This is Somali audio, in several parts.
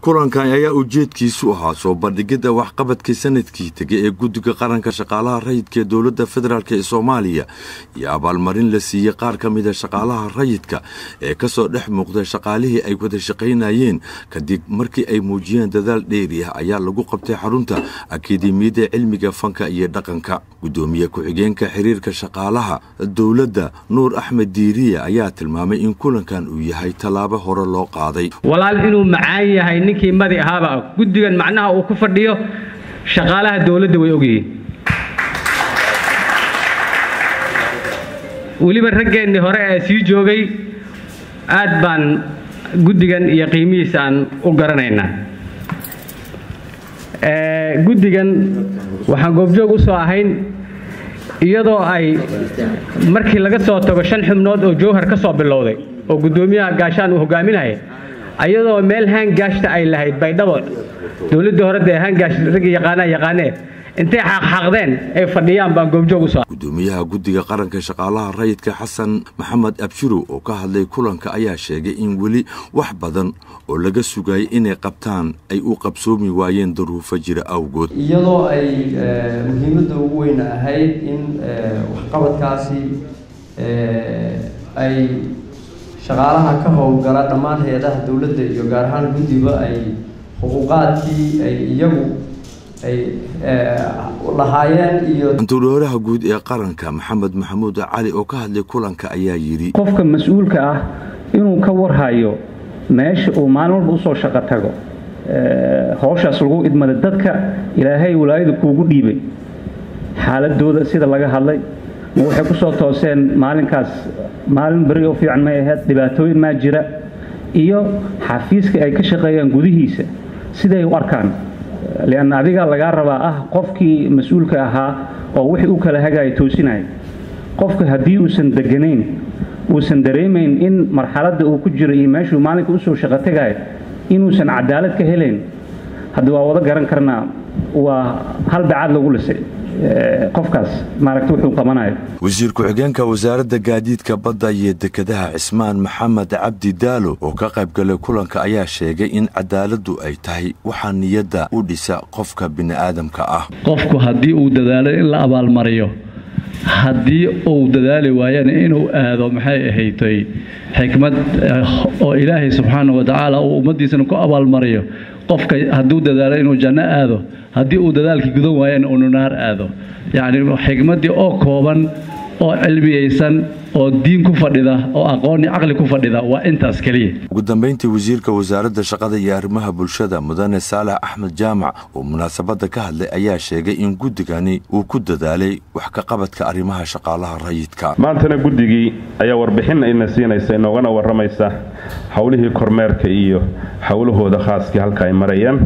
kulankan ayaa ujeedkiisu ahaa soo bandhigidda waxqabadkii sannadkii tegay ee guddiga qaranka shaqaalaha rayidka ee dowladda federaalk ee soomaaliya iyo abaalmarin la siiyey qaar ka mida shaqaalaha rayidka ee ka soo dhex muuqday shaqaalihii ay wada shaqaynayeen. Kadib markii ay muujiyeen dadaal dheeri ah ayaa lagu qabtay xarunta akademiyadda cilmiga fanka iyo dhaqanka. Guddoomiye ku-xigeenka xiriirka shaqaalaha dowladda nuur axmed diiriye ayaa tilmaamay in kulankan uu yahay tallaabo hore loo qaaday ninkii madi ahaaba guddigan macnaha uu ku fadhiyo shaqaalaha dowladda way ogyihiin. Weliba raggeennii hore ee sii joogay aad baan guddigan iyo qiimihiisa aan u garanaynaa. Guddigan waxaan goobjoog u soo ahayn iyadoo ay markii laga soo tago shan xubnood oo jowhar ka soo bilowday oo guddoomiyaha gaashaan uu hogaaminaya ayadoo meel haangaashta ay lahayd baydhabo dowladdii hore dee haangaash raggii yaqaanaa yaqaanee intay xaqxaqdeen ay fadhiyaan baan goobjoog u soo gudoomiyaha guddiga qaranka shaqaalaha rayidka xasan maxamed abshirow oo ka hadlay kulanka ayaa sheegay in weli wax badan oo laga sugayay inay qabtaan ay u qabsoomi waayeen daruufo jira awgood. Iyadoo ay muhiimadda ugu weyn ahayd in waxqabadkaasi ay shaqaalaha ka howlgala dhammaan hay'adaha dowladda iyo gaar ahaan guddiba ay xuquuqaadkii ay iyagu ay lahaayeen iyo antudhooraha guud ee qaranka maxamed maxamuud cali oo ka hadlay kulanka ayaa yidhi qofka mas'uulka ah inuu ka warhayo meesha uu maalin walba u soo shaqo tago howshaas lagu idmada dadka ilaahay walaayada kuugu dhiibay. Xaaladooda sida laga hadlay waxay ku soo tooseen maalinkaas maalin beri oo fiican may ahayd dhibaatooyin maa jira iyo xafiiska ay ka shaqeeyaan gudihiisa. Siday u arkaan lianna adigaa lagaa rabaa ah qofkii mas'uulka ahaa oo wixii u kala hagaaya toosinaya qofka haddii uusan deganayn uusan dareemayn in marxaladda uu ku jiro iyo meeshuu maalinka u soo shaqo tegaya inuusan cadaalad ka helayn hadda waa wada garan karnaa waa hal bacaad lagu lisay qofkaas maaragta wuxuu qabanayo. Wasiir ku-xigeenka wasaaradda gaadiidka badda iyo dekedaha cismaan maxamed cabdi daalo oo ka qayb galay kulanka ayaa sheegay in cadaaladdu ay tahay waxaa niyadda u dhisa qofka bini'aadamka ah. Qofku haddii uu dadaalo in la abaalmariyo haddii uu dadaali waayana inuu aado maxay ahaydtay xikmad oo ilaahay subxaana wa tacaala uu ummaddiisana ku abaalmariyo qofka hadduu dadaalo inuu janno aado haddii uu dadaalkii gudan waayana uu naar aado. Yacni xikmaddii oo kooban oo cilmiyeysan oo diin ku fadhida oo aqooni caqli ku fadhida waa intaas keliya. Ugu dambayntii wasiirka wasaaradda shaqada iyo arrimaha bulshada mudane saalax axmed jaamac oo munaasabadda ka hadlay ayaa sheegay in guddigani uu ku dadaalay wax ka qabadka arrimaha shaqaalaha rayidka. Maantana guddigii ayaa warbixin ayna siinaysa inoogana warramaysa howlihii kormeerka iyo howlahooda khaaskii halka ay marayaan.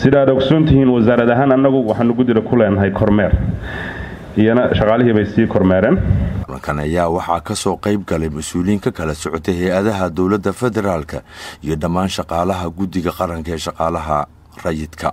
Sida aad ogsoon tihiin wasaarad ahaan annagu waxaanu guddiga ku leenahay kormeer. Iyana shaqaalihii bay sii kormeereen. Kulankan ayaa waxaa ka soo qayb galay mas'uuliyiin ka kala socotay hay'adaha dowladda federaalka iyo dhammaan shaqaalaha guddiga qaranka ee shaqaalaha rayidka